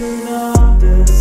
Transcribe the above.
turn off this.